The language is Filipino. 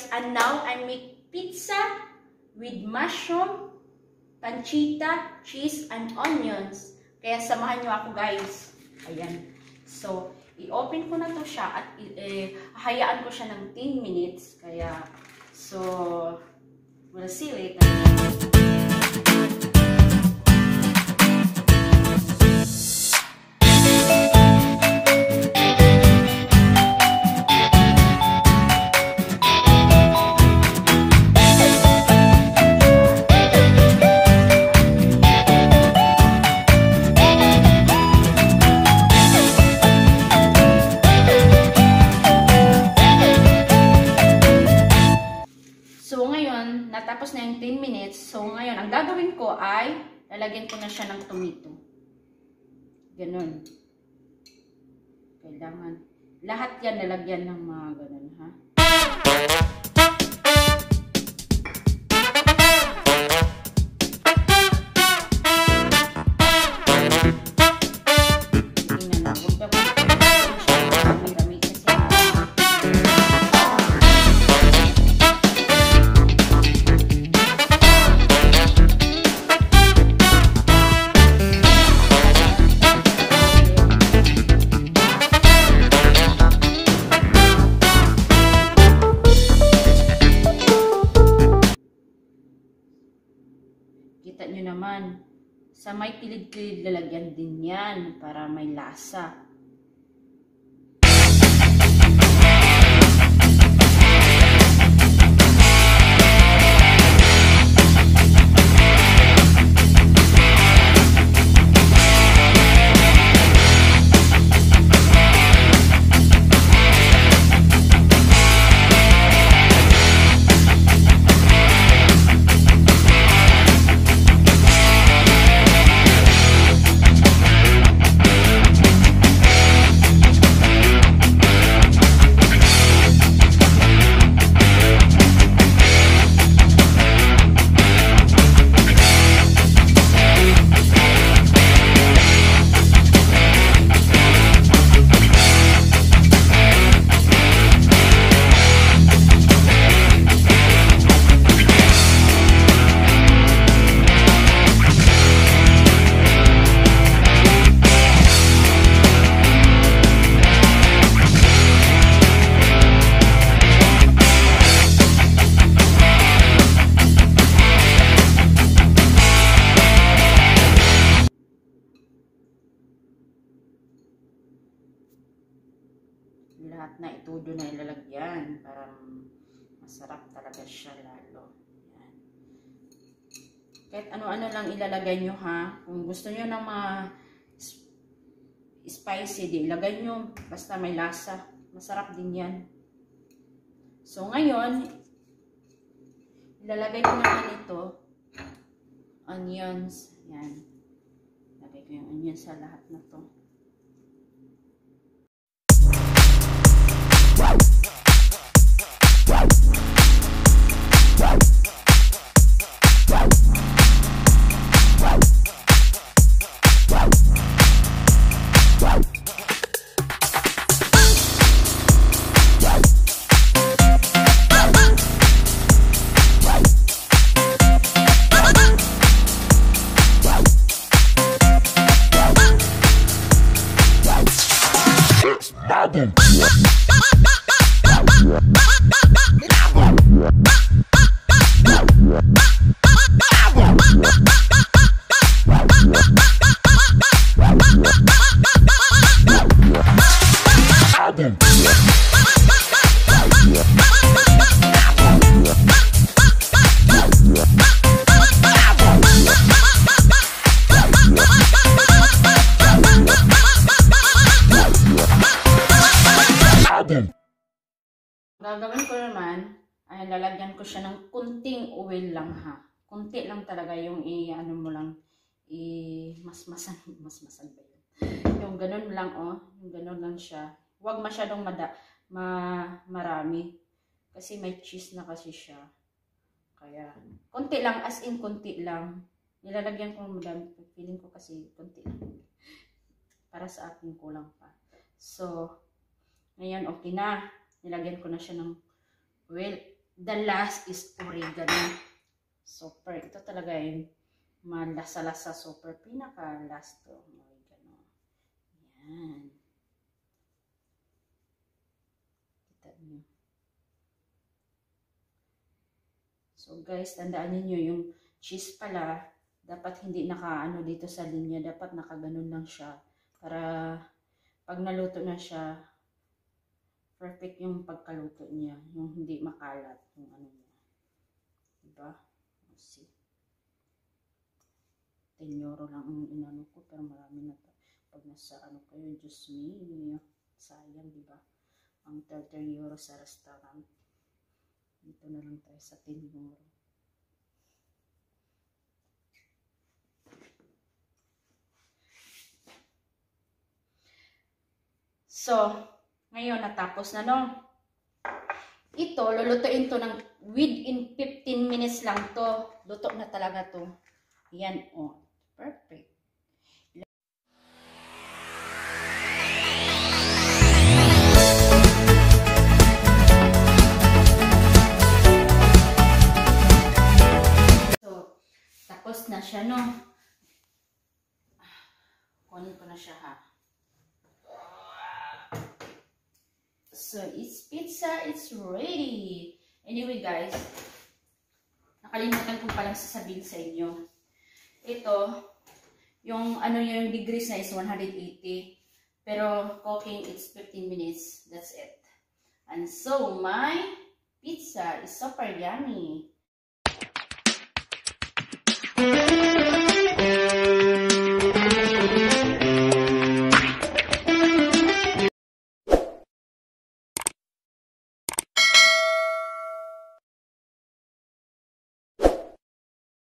guys. And now, I make pizza with mushroom, pancita, cheese, and onions. Kaya samahan nyo ako guys. Ayan. So, i-open ko na to siya at eh, hayaan ko siya ng 10 minutes. Kaya, so, we'll see later. Natapos na yung 10 minutes. So, ngayon, ang gagawin ko ay lalagyan ko na siya ng tomato. Ganun. Kailangan. Lahat yan lalagyan ng mga ganun, ha? Naman, sa may kilid-kilid lalagyan din yan para may lasa. Lahat na itudo na ilalagyan para masarap talaga siya lalo. Yan. Kahit ano-ano lang ilalagay nyo ha. Kung gusto nyo ng mga sp- spicy, di ilagay nyo. Basta may lasa. Masarap din yan. So ngayon, ilalagay ko naman ito. Onions. Yan. Lagay ko yung onions sa lahat na to. problem. Gagawin ko naman, ay lalagyan ko siya ng kunting oil lang ha. Kunti lang talaga yung i-ano mo lang, i-masmasan, masmasan ba yun? Yung ganun lang oh, yung ganun lang siya. Huwag masyadong mada, ma, marami. Kasi may cheese na kasi siya. Kaya, kunti lang, as in kunti lang. Nilalagyan ko madami. Feeling ko kasi kunti lang. Para sa akin kulang pa. So, ngayon okay na. Nilagyan ko na siya ng oil. the last is oregano. Super. Ito talaga yung malasa-lasa. Super. Pinaka-last to. Oregano. Yan. Kita niyo. So guys, tandaan niyo yung cheese pala, dapat hindi nakaano dito sa linya, dapat nakaganon lang siya para pag naluto na siya, perfect yung pagkaluto niya, yung hindi makalat yung ano niya. Diba? Let's see. 10 euro lang ang inano ko, pero marami na to. Pag nasa ano kayo, Diyos me, sayang, diba? Ang 30 euro sa restaurant. Dito na lang tayo sa 10 euro. So, ngayon natapos na no. Ito, lulutuin to ng within 15 minutes lang to. Luto na talaga to. Yan, oh. Perfect. Tapos na siya, no? Kunin ko na siya, ha? So, it's pizza, it's ready. Anyway, guys, nakalimutan ko palang sasabihin sa inyo. Ito, yung ano yung degrees na is 180. Pero cooking, it's 15 minutes. That's it. And so, my pizza is super yummy.